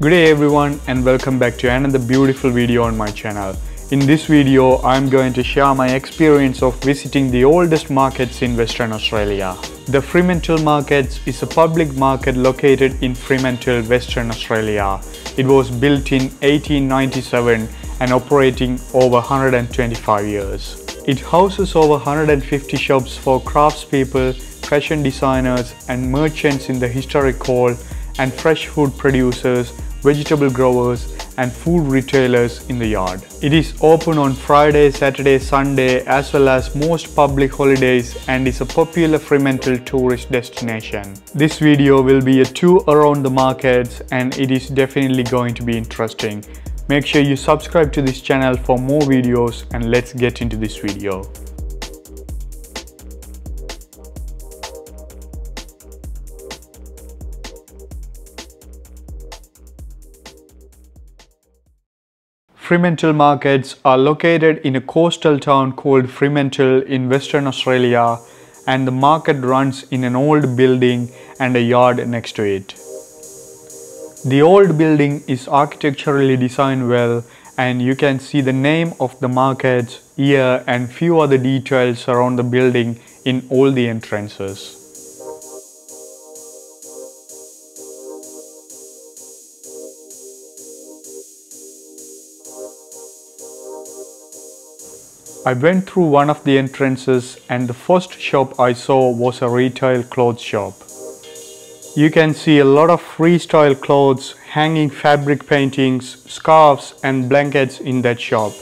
Good day everyone and welcome back to another beautiful video on my channel. In this video, I'm going to share my experience of visiting the oldest markets in Western Australia. The Fremantle Markets is a public market located in Fremantle, Western Australia. It was built in 1897 and operating over 125 years. It houses over 150 shops for craftspeople, fashion designers and merchants in the historic hall and fresh food producers, vegetable growers and food retailers in the yard. It is open on Friday, Saturday, Sunday as well as most public holidays and is a popular Fremantle tourist destination. This video will be a tour around the markets and it is definitely going to be interesting. Make sure you subscribe to this channel for more videos and let's get into this video. Fremantle markets are located in a coastal town called Fremantle in Western Australia and the market runs in an old building and a yard next to it. The old building is architecturally designed well and you can see the name of the markets, year and few other details around the building in all the entrances. I went through one of the entrances and the first shop I saw was a retail clothes shop. You can see a lot of freestyle clothes, hanging fabric paintings, scarves and blankets in that shop.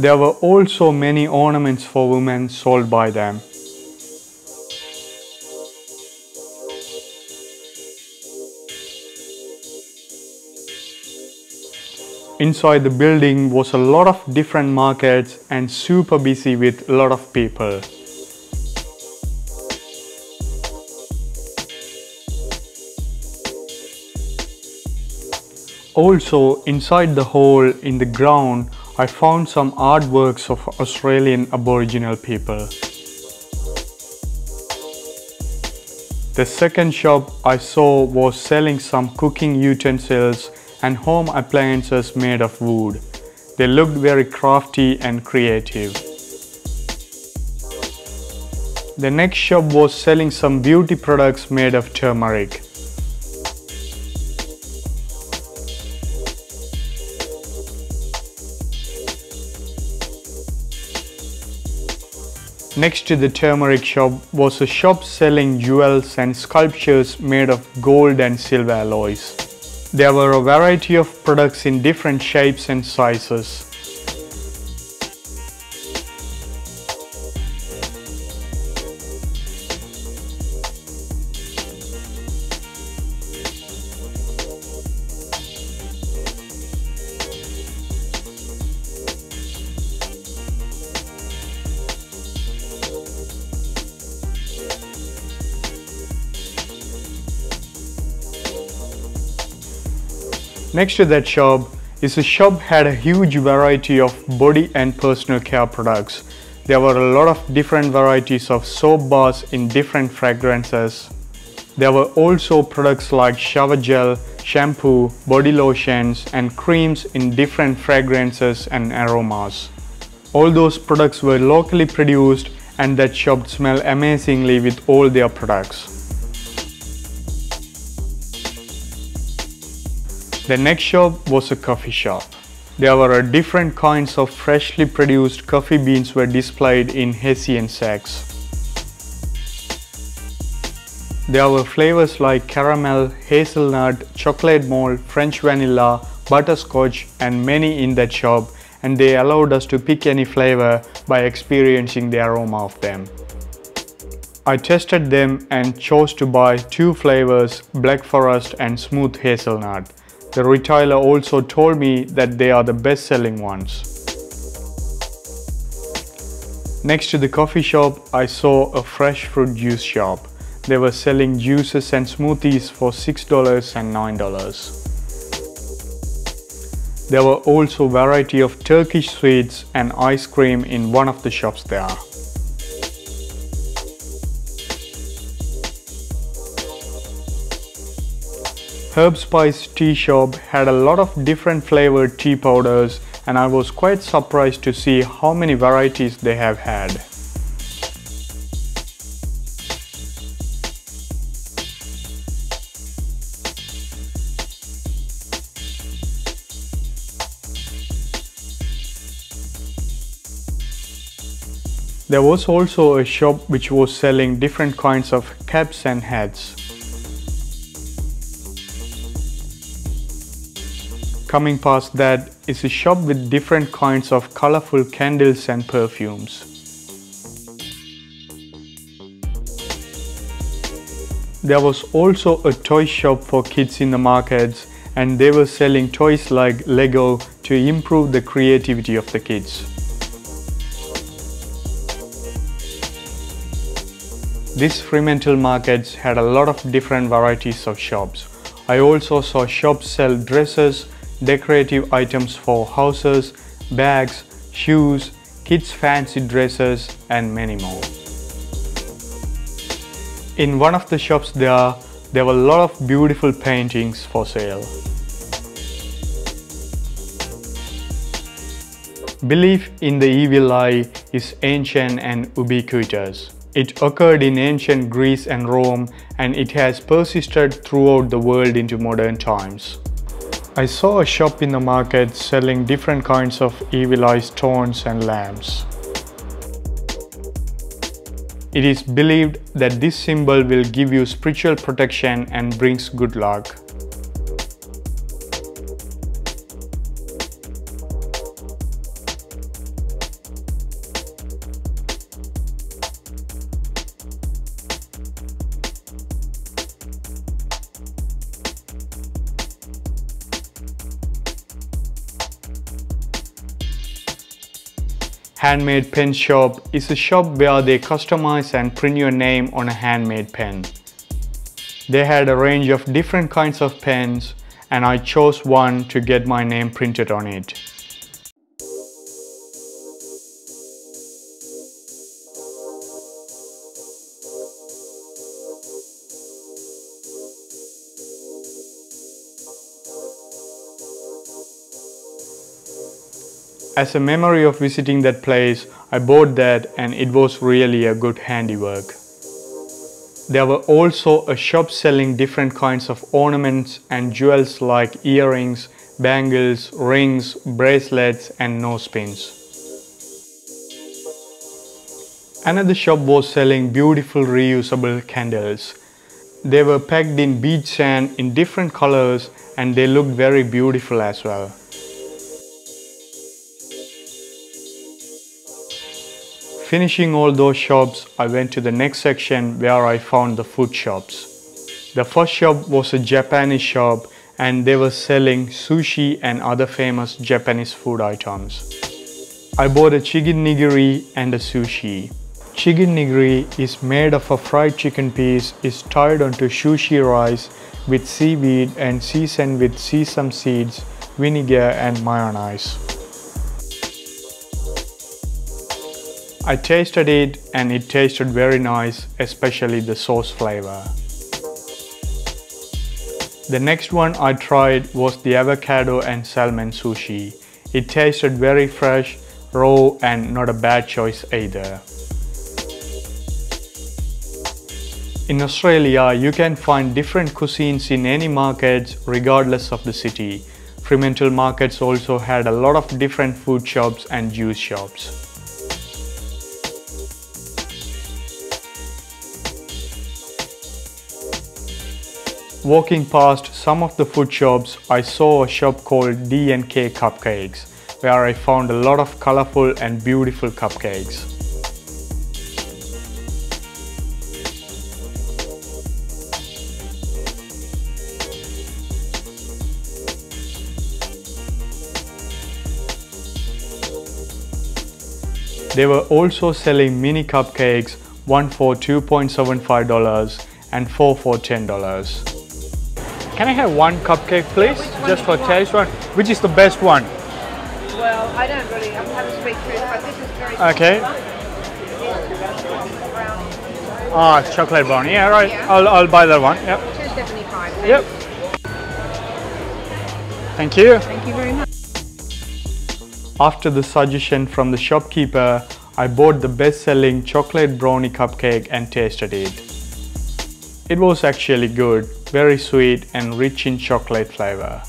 There were also many ornaments for women sold by them. Inside the building was a lot of different markets and super busy with a lot of people. Also, inside the hole in the ground, I found some artworks of Australian Aboriginal people. The second shop I saw was selling some cooking utensils and home appliances made of wood. They looked very crafty and creative. The next shop was selling some beauty products made of turmeric. Next to the turmeric shop was a shop selling jewels and sculptures made of gold and silver alloys. There were a variety of products in different shapes and sizes. Next to that shop is a shop had a huge variety of body and personal care products. There were a lot of different varieties of soap bars in different fragrances. There were also products like shower gel, shampoo, body lotions and creams in different fragrances and aromas. All those products were locally produced and that shop smelled amazingly with all their products. The next shop was a coffee shop. There were different kinds of freshly produced coffee beans were displayed in Hessian sacks. There were flavors like caramel, hazelnut, chocolate malt, French vanilla, butterscotch and many in that shop and they allowed us to pick any flavor by experiencing the aroma of them. I tested them and chose to buy two flavors, Black Forest and Smooth Hazelnut. The retailer also told me that they are the best selling ones. Next to the coffee shop, I saw a fresh fruit juice shop. They were selling juices and smoothies for $6 and $9. There were also variety of Turkish sweets and ice cream in one of the shops there. Herb Spice Tea Shop had a lot of different flavored tea powders and I was quite surprised to see how many varieties they have had. There was also a shop which was selling different kinds of caps and hats. Coming past that is a shop with different kinds of colorful candles and perfumes. There was also a toy shop for kids in the markets and they were selling toys like Lego to improve the creativity of the kids. This Fremantle markets had a lot of different varieties of shops. I also saw shops sell dresses, decorative items for houses, bags, shoes, kids fancy dresses and many more. In one of the shops there, there were a lot of beautiful paintings for sale. Belief in the evil eye is ancient and ubiquitous. It occurred in ancient Greece and Rome and it has persisted throughout the world into modern times. I saw a shop in the market selling different kinds of evil eye stones and lamps. It is believed that this symbol will give you spiritual protection and brings good luck. Handmade Pen Shop is a shop where they customize and print your name on a handmade pen. They had a range of different kinds of pens and I chose one to get my name printed on it. As a memory of visiting that place, I bought that and it was really a good handiwork. There were also a shop selling different kinds of ornaments and jewels like earrings, bangles, rings, bracelets and nose pins. Another shop was selling beautiful reusable candles. They were packed in beach sand in different colors and they looked very beautiful as well. Finishing all those shops, I went to the next section where I found the food shops. The first shop was a Japanese shop and they were selling sushi and other famous Japanese food items. I bought a chicken nigiri and a sushi. Chicken nigiri is made of a fried chicken piece is tied onto sushi rice with seaweed and seasoned with sesame seeds, vinegar and mayonnaise. I tasted it and it tasted very nice, especially the sauce flavor. The next one I tried was the avocado and salmon sushi. It tasted very fresh, raw and not a bad choice either. In Australia, you can find different cuisines in any markets regardless of the city. Fremantle markets also had a lot of different food shops and juice shops. Walking past some of the food shops, I saw a shop called D&K Cupcakes, where I found a lot of colorful and beautiful cupcakes. They were also selling mini cupcakes, one for $2.75 and four for $10. Can I have one cupcake, please? Yeah, Just for taste one. Which is the best one? Well, I don't really, I'm having to speak through but this is very Okay. Ah, chocolate brownie. Yeah, right. Yeah. I'll, I'll buy that one. Yep. 275. Yep. Thank you. Thank you very much. After the suggestion from the shopkeeper, I bought the best-selling chocolate brownie cupcake and tasted it. It was actually good, very sweet and rich in chocolate flavor.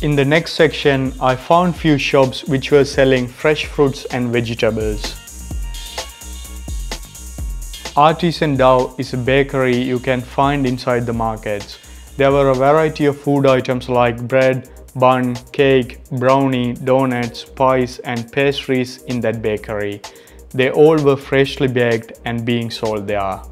In the next section, I found few shops which were selling fresh fruits and vegetables. Artisan Dough is a bakery you can find inside the markets. There were a variety of food items like bread, bun, cake, brownie, donuts, pies and pastries in that bakery. They all were freshly baked and being sold there.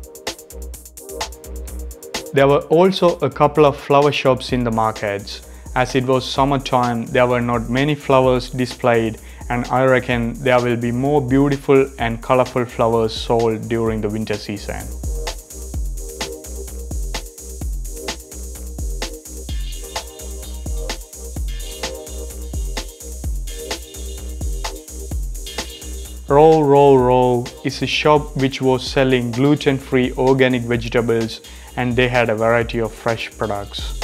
There were also a couple of flower shops in the markets. As it was summertime, there were not many flowers displayed and I reckon there will be more beautiful and colorful flowers sold during the winter season. Row Row Row is a shop which was selling gluten-free organic vegetables and they had a variety of fresh products.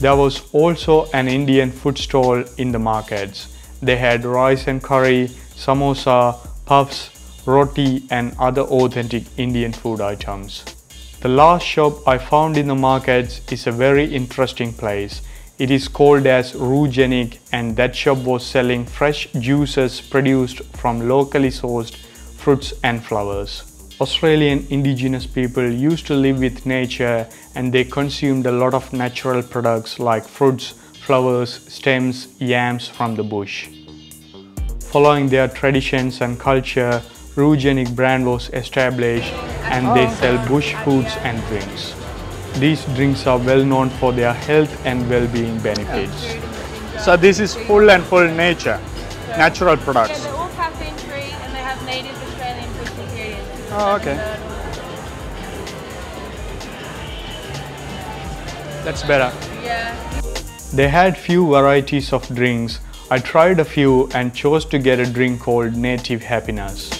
There was also an Indian food stall in the markets. They had rice and curry, samosa, puffs, roti and other authentic Indian food items. The last shop I found in the markets is a very interesting place. It is called as Roogenic and that shop was selling fresh juices produced from locally sourced fruits and flowers. Australian indigenous people used to live with nature and they consumed a lot of natural products like fruits, flowers, stems, yams from the bush. Following their traditions and culture, Roogenic brand was established and they oh. sell bush foods and drinks. These drinks are well known for their health and well-being benefits. So this is full and full nature, natural products. Oh, okay. That's better. Yeah. They had few varieties of drinks. I tried a few and chose to get a drink called Native Happiness.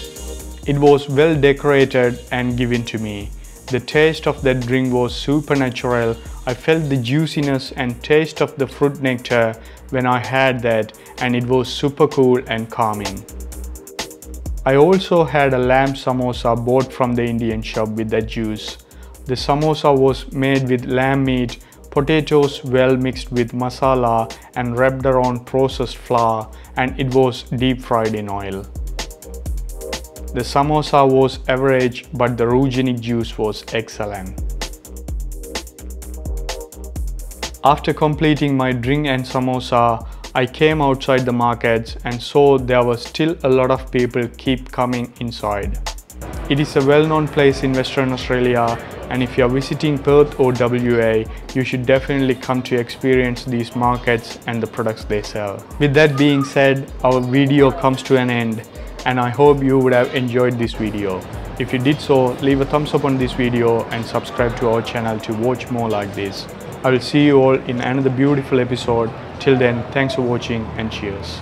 It was well decorated and given to me. The taste of that drink was supernatural. I felt the juiciness and taste of the fruit nectar when I had that and it was super cool and calming. I also had a lamb samosa bought from the Indian shop with the juice. The samosa was made with lamb meat, potatoes well mixed with masala and wrapped around processed flour and it was deep fried in oil. The samosa was average but the Roogenic juice was excellent. After completing my drink and samosa, I came outside the markets and saw there was still a lot of people keep coming inside. It is a well-known place in Western Australia and if you are visiting Perth or WA, you should definitely come to experience these markets and the products they sell. With that being said, our video comes to an end and I hope you would have enjoyed this video. If you did so, leave a thumbs up on this video and subscribe to our channel to watch more like this. I will see you all in another beautiful episode. Till then, thanks for watching and cheers.